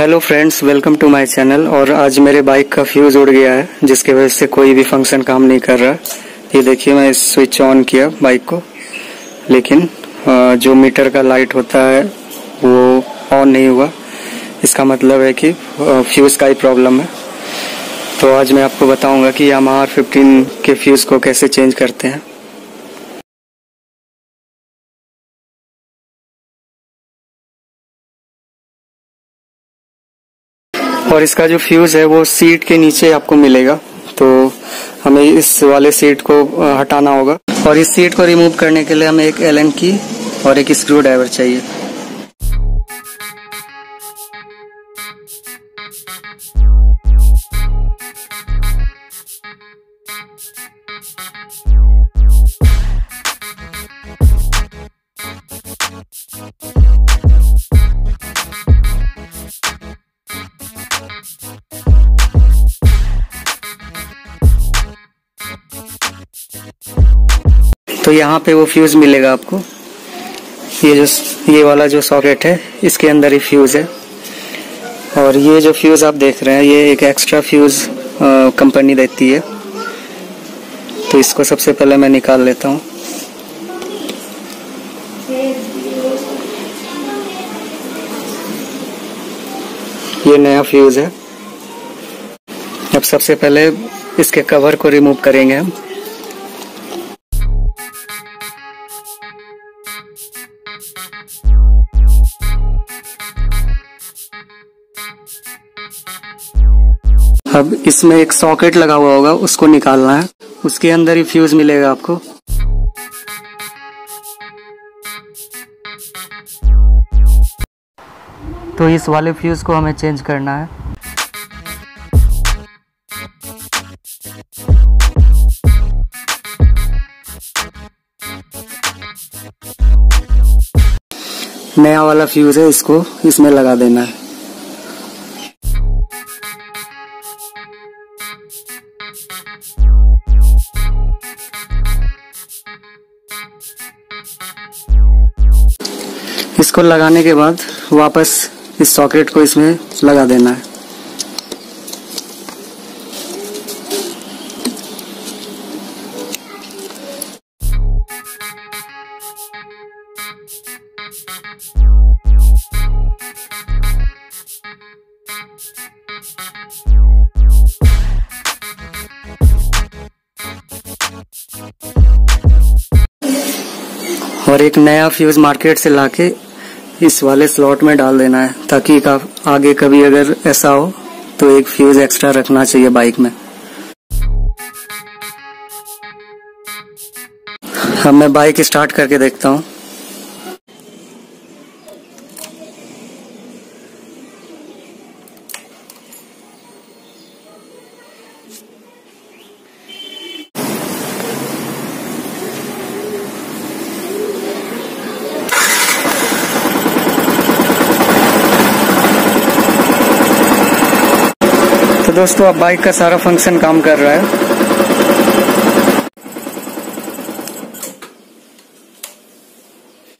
Hello friends welcome to my channel और आज मेरे बाइक का फ्यूज उड़ गया है, जिसकी वजह से कोई भी फ़ंक्शन काम नहीं कर रहा। ये देखिए मैं स्विच ऑन किया बाइक को। लेकिन जो मीटर का लाइट होता है, वो ऑन नहीं हुआ। इसका मतलब है कि फ्यूज का ही प्रॉब्लम है। तो आज मैं आपको बताऊँगा कि यामाहा आर फिफ्टीन के फ्यूज को कैसे चेंज करते हैं। और इसका जो फ्यूज है वो सीट के नीचे आपको मिलेगा। तो हमें इस वाले सीट को हटाना होगा। और इस सीट को रिमूव करने के लिए हमें एक एलन की और एक स्क्रू ड्राइवर चाहिए। तो यहाँ पे वो फ्यूज मिलेगा आपको। ये जो ये वाला जो सॉकेट है, इसके अंदर ही फ्यूज है। और ये जो फ्यूज आप देख रहे हैं, ये एक एक्स्ट्रा फ्यूज कंपनी देती है। तो इसको सबसे पहले मैं निकाल लेता हूँ। ये नया फ्यूज है। अब सबसे पहले इसके कवर को रिमूव करेंगे हम। अब इसमें एक सॉकेट लगा हुआ होगा, उसको निकालना है। उसके अंदर ही फ्यूज मिलेगा आपको। तो इस वाले फ्यूज को हमें चेंज करना है। नया वाला फ्यूज है इसको इसमें लगा देना है। इसको लगाने के बाद वापस इस सॉकेट को इसमें लगा देना है। और एक नया फ्यूज मार्केट से लाके इस वाले स्लॉट में डाल देना है, ताकि आगे कभी अगर ऐसा हो तो एक फ्यूज एक्स्ट्रा रखना चाहिए बाइक में। अब मैं बाइक स्टार्ट करके देखता हूँ। दोस्तों, अब बाइक का सारा फ़ंक्शन काम कर रहा है।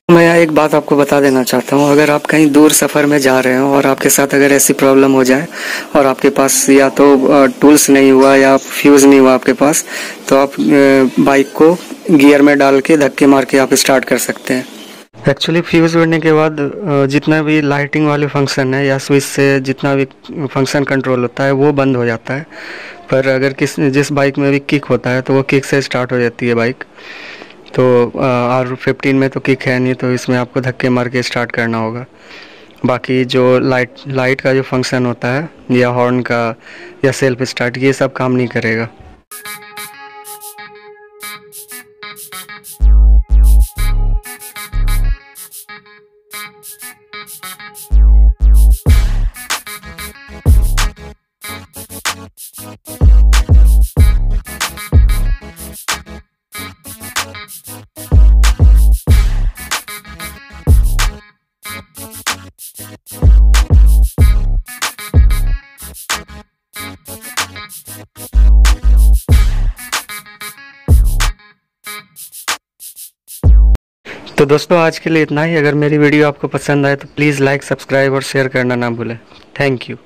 मैं एक बात आपको बता देना चाहता हूँ। अगर आप कहीं दूर सफ़र में जा रहे हो और आपके साथ अगर ऐसी प्रॉब्लम हो जाए और आपके पास या तो टूल्स नहीं हुआ या फ्यूज़ नहीं हुआ आपके पास तो आप बाइक को गियर में डाल के धक्के मार के आप स्टार्ट कर सकते हैं। एक्चुअली फ्यूज़ उड़ने के बाद जितना भी लाइटिंग वाले फ़ंक्शन है या स्विच से जितना भी फ़ंक्शन कंट्रोल होता है, वो बंद हो जाता है। पर अगर किस, जिस बाइक में भी किक होता है तो वो किक से स्टार्ट हो जाती है बाइक तो आर फिफ्टीन में तो किक है नहीं तो इसमें आपको धक्के मार के स्टार्ट करना होगा। बाकी जो लाइट लाइट का जो फ़ंक्शन होता है, या हॉर्न का, या सेल्फ स्टार्ट ये सब काम नहीं करेगा। तो दोस्तों, आज के लिए इतना ही। अगर मेरी वीडियो आपको पसंद आए तो प्लीज़ लाइक, सब्सक्राइब और शेयर करना ना भूलें। Thank you.